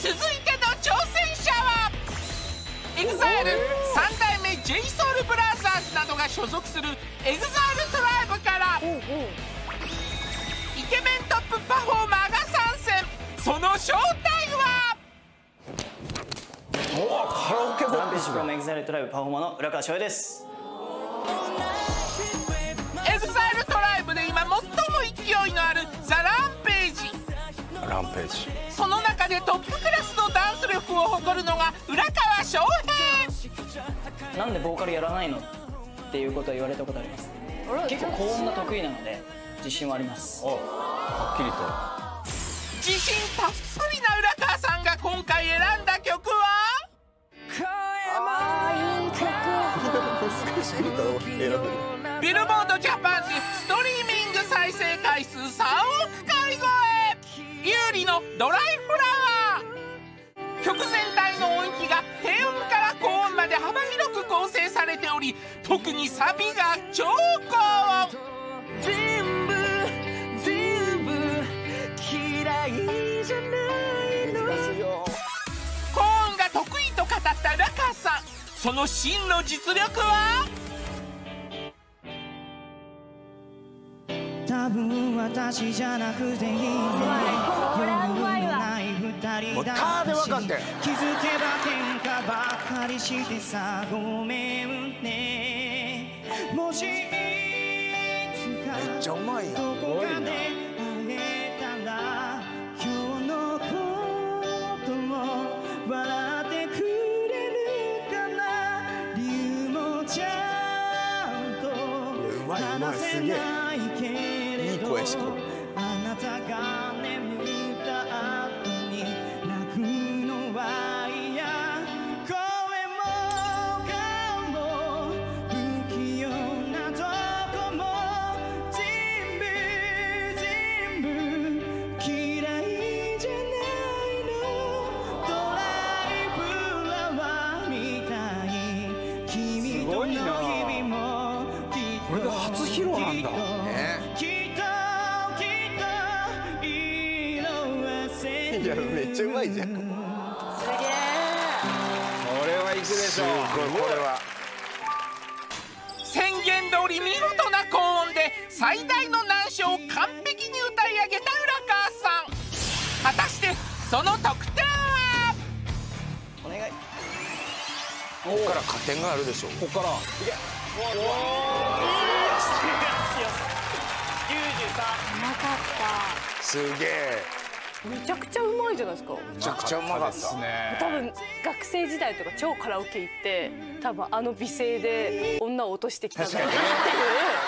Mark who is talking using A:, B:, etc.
A: 続いての挑戦者は EXILE 三代目 JSOULBROTHERS などが所属する EXILETRIBE からイケメントップパフォーマーが参戦。その正体は？
B: カラオケボックス from EXILETRIBE パフォーマーの浦川翔平です
A: ンページ。その中でトップクラスのダンス力を誇るのが浦川翔平。
B: なんでボーカルやらないの？っていうことを言われたことあります。結構高音が得意なので自信はあります。
C: はっきりと。
A: 自信たっぷりな浦川さんが今回選んだ曲は？
C: 難 しい歌を選ぶ。
A: ビルボードジャパンの「ドライフラワー」曲全体の音域が低音から高音まで幅広く構成されており特にサビが超高音。
D: 全部全部嫌いじゃないの。
A: 高音が得意と語った浦川さん。その真の実力は？
D: 多分私じゃなくていいね
C: カーで分かってん
D: 気づけば喧嘩ばっかりしてさごめんね。もしいつか
C: めっちゃうまいやん。
D: どこかで会えたら今日のことを笑ってくれるかな。理由もちゃんと
C: うまいうまいすげえ。
D: ないけれど
C: いい声しか。も
D: あなたが眠っな
C: んだ。ね。
D: きっときっと色あせ
C: いやめっちゃうまいじゃん。こ
E: すげえ
C: れはいくでしょう。これこれは。
A: 宣言通り見事な高音で最大の難所を完璧に歌い上げた浦川さん。果たしてその得点は？
B: お願い
C: ここから加点があるでしょう。ここから。
E: うまかっ
C: すげえ。
E: ためちゃくちゃうまいじゃないですか
C: めちゃくちゃうまかった
E: 多分学生時代とか超カラオケ行って多分あの美声で女を落としてきたんだなっていう